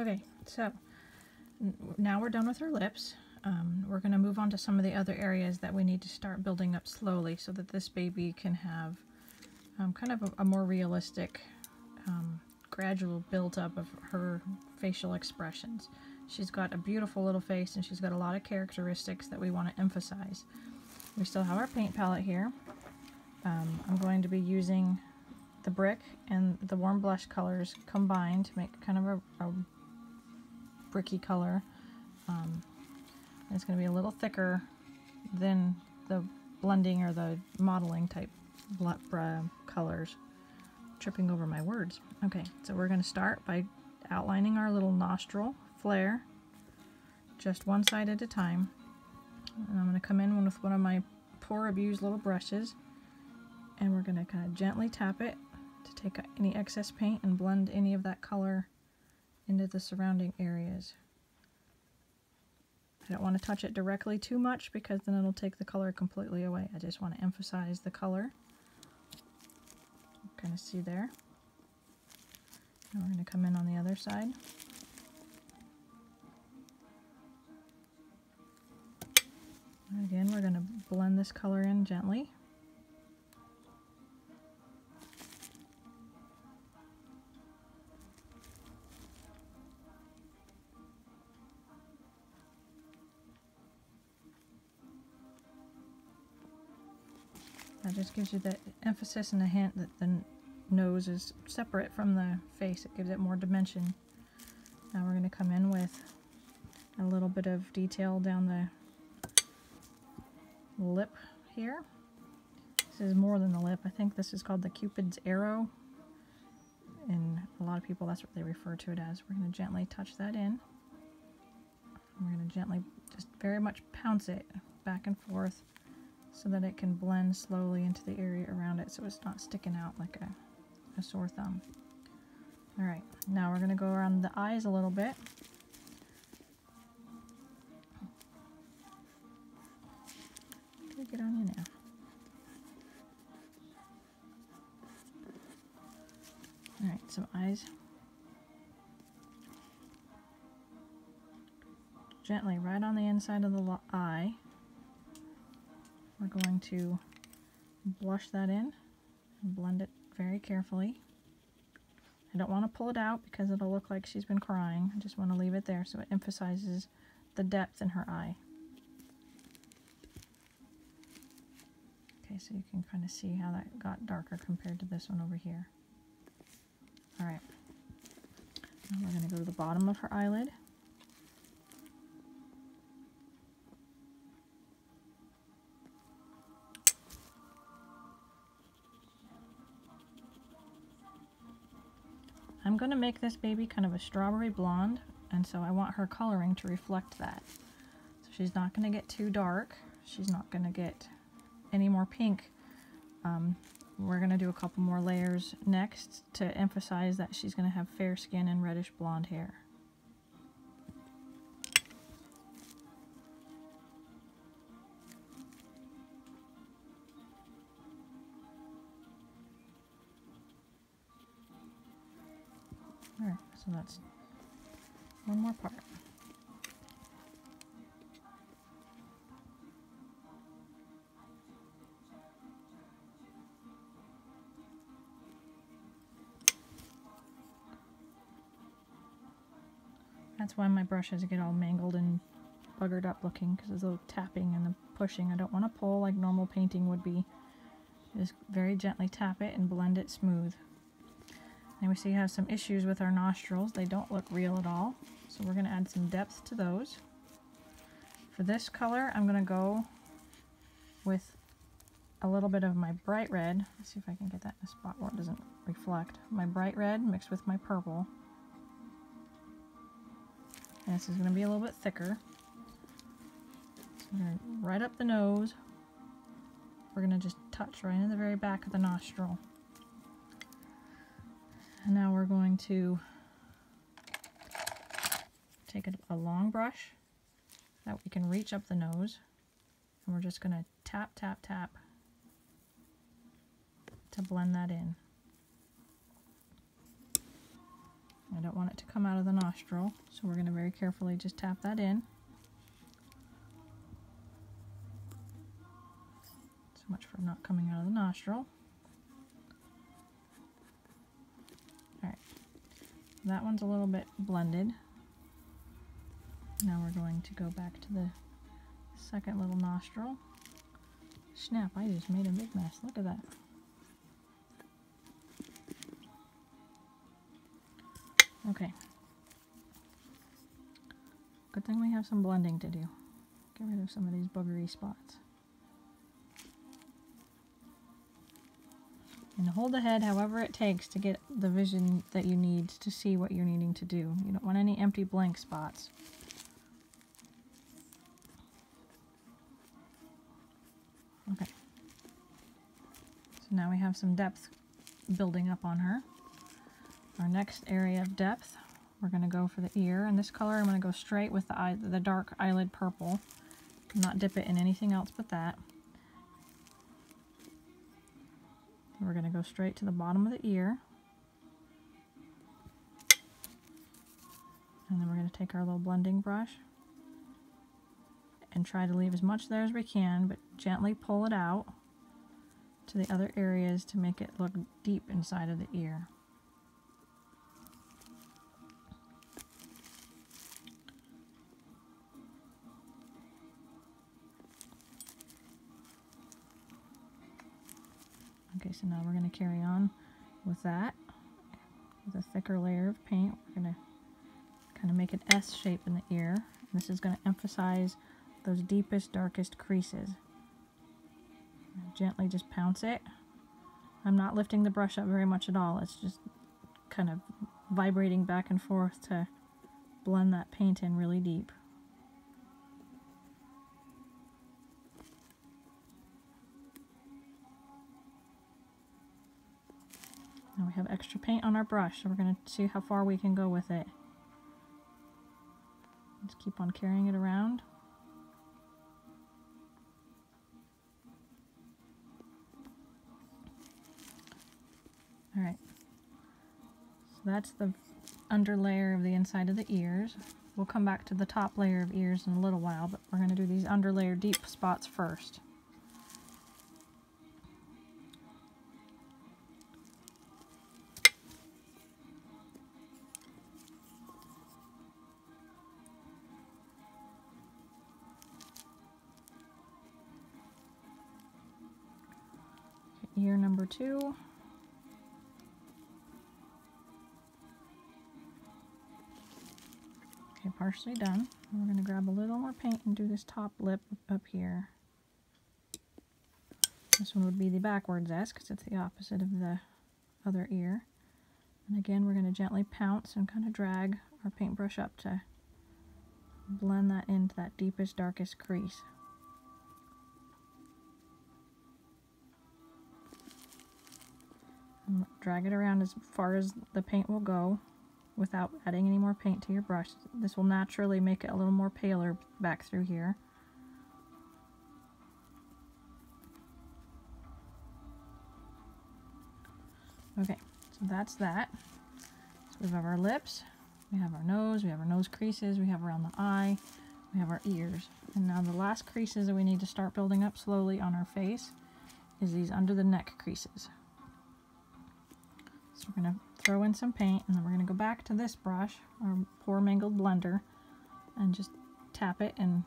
Okay, so now we're done with her lips. Um, we're going to move on to some of the other areas that we need to start building up slowly so that this baby can have um, kind of a, a more realistic um, gradual build up of her facial expressions. She's got a beautiful little face and she's got a lot of characteristics that we want to emphasize. We still have our paint palette here. Um, I'm going to be using the brick and the warm blush colors combined to make kind of a, a bricky color. Um, it's going to be a little thicker than the blending or the modeling type colors. Tripping over my words. Okay, so we're going to start by outlining our little nostril flare just one side at a time. And I'm going to come in with one of my poor abused little brushes and we're going to kind of gently tap it to take any excess paint and blend any of that color into the surrounding areas. I don't want to touch it directly too much because then it'll take the color completely away. I just want to emphasize the color. Kind of see there. Now we're going to come in on the other side. Again, we're going to blend this color in gently. That just gives you the emphasis and a hint that the nose is separate from the face. It gives it more dimension. Now we're going to come in with a little bit of detail down the lip here. This is more than the lip. I think this is called the Cupid's arrow. And a lot of people, that's what they refer to it as. We're going to gently touch that in. We're going to gently, just very much pounce it back and forth so that it can blend slowly into the area around it so it's not sticking out like a, a sore thumb. Alright, now we're going to go around the eyes a little bit. Get on you now. Alright, some eyes. Gently right on the inside of the eye. We're going to blush that in and blend it very carefully. I don't want to pull it out because it'll look like she's been crying. I just want to leave it there so it emphasizes the depth in her eye. Okay, so you can kind of see how that got darker compared to this one over here. Alright, now we're going to go to the bottom of her eyelid. I'm going to make this baby kind of a strawberry blonde, and so I want her coloring to reflect that. So she's not going to get too dark. She's not going to get any more pink. Um, we're going to do a couple more layers next to emphasize that she's going to have fair skin and reddish blonde hair. That's one more part. That's why my brushes get all mangled and buggered up looking because of the tapping and the pushing. I don't want to pull like normal painting would be. Just very gently tap it and blend it smooth. And we see we have some issues with our nostrils. They don't look real at all. So we're going to add some depth to those. For this color, I'm going to go with a little bit of my bright red. Let's see if I can get that in a spot where it doesn't reflect. My bright red mixed with my purple. And this is going to be a little bit thicker. So right up the nose. We're going to just touch right in the very back of the nostril. And now we're going to take a, a long brush that we can reach up the nose. And we're just going to tap, tap, tap to blend that in. I don't want it to come out of the nostril, so we're going to very carefully just tap that in. So much for not coming out of the nostril. That one's a little bit blended. Now we're going to go back to the second little nostril. Snap, I just made a big mess. Look at that. Okay. Good thing we have some blending to do. Get rid of some of these boogery spots. And hold the head however it takes to get the vision that you need to see what you're needing to do. You don't want any empty blank spots. Okay. So now we have some depth building up on her. Our next area of depth, we're going to go for the ear. And this color, I'm going to go straight with the, eye, the dark eyelid purple. Not dip it in anything else but that. We're going to go straight to the bottom of the ear. And then we're going to take our little blending brush and try to leave as much there as we can, but gently pull it out to the other areas to make it look deep inside of the ear. Okay, so now we're going to carry on with that with a thicker layer of paint. We're going to kind of make an S shape in the ear. This is going to emphasize those deepest, darkest creases. Gently just pounce it. I'm not lifting the brush up very much at all. It's just kind of vibrating back and forth to blend that paint in really deep. Now we have extra paint on our brush, so we're going to see how far we can go with it. Just keep on carrying it around. Alright, so that's the under layer of the inside of the ears. We'll come back to the top layer of ears in a little while, but we're going to do these under layer deep spots first. Ear number two. Okay, partially done. We're going to grab a little more paint and do this top lip up here. This one would be the backwards S because it's the opposite of the other ear. And again, we're going to gently pounce and kind of drag our paintbrush up to blend that into that deepest, darkest crease. Drag it around as far as the paint will go without adding any more paint to your brush. This will naturally make it a little more paler back through here. Okay, so that's that. So we have our lips, we have our nose, we have our nose creases, we have around the eye, we have our ears. And now the last creases that we need to start building up slowly on our face is these under the neck creases. So we're going to throw in some paint, and then we're going to go back to this brush, our poor mangled blender, and just tap it and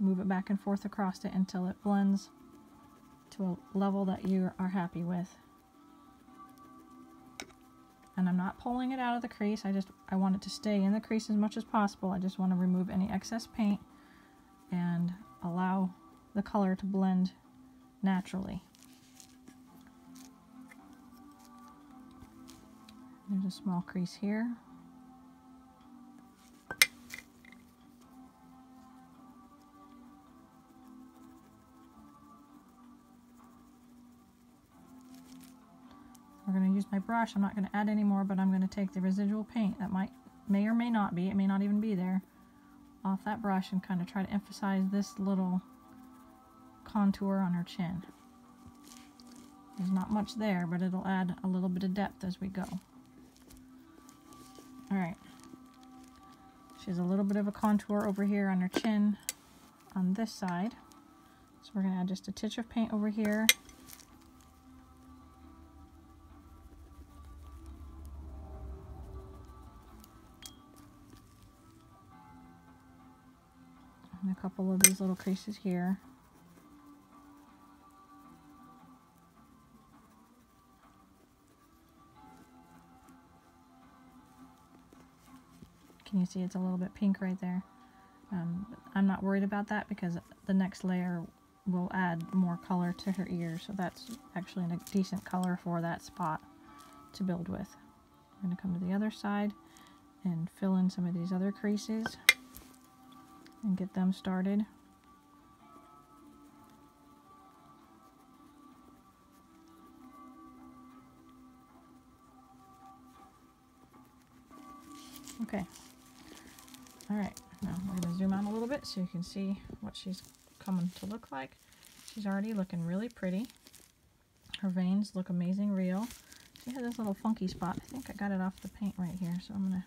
move it back and forth across it until it blends to a level that you are happy with. And I'm not pulling it out of the crease, I just I want it to stay in the crease as much as possible. I just want to remove any excess paint and allow the color to blend naturally. There's a small crease here. We're going to use my brush. I'm not going to add any more, but I'm going to take the residual paint that might, may or may not be, it may not even be there, off that brush and kind of try to emphasize this little contour on her chin. There's not much there, but it'll add a little bit of depth as we go. All right. She has a little bit of a contour over here on her chin on this side. So we're going to add just a titch of paint over here. And a couple of these little creases here. See it's a little bit pink right there? Um, I'm not worried about that because the next layer will add more color to her ear, So that's actually a decent color for that spot to build with. I'm going to come to the other side and fill in some of these other creases and get them started. Okay, all right, now we're to zoom out a little bit so you can see what she's coming to look like. She's already looking really pretty. Her veins look amazing real. She has this little funky spot. I think I got it off the paint right here, so I'm to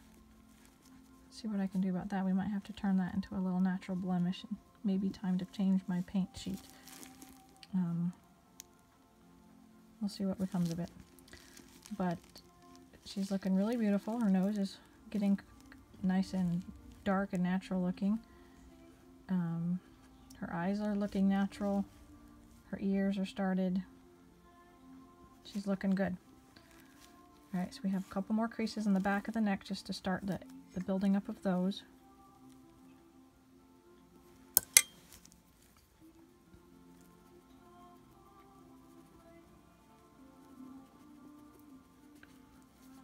see what I can do about that. We might have to turn that into a little natural blemish and maybe time to change my paint sheet. Um, we'll see what becomes of it. But she's looking really beautiful. Her nose is getting nice and dark and natural looking. Um, her eyes are looking natural. Her ears are started. She's looking good. Alright, so we have a couple more creases in the back of the neck just to start the, the building up of those.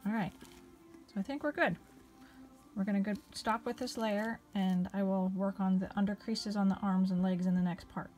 Alright, so I think we're good. We're going to go stop with this layer and I will work on the under creases on the arms and legs in the next part.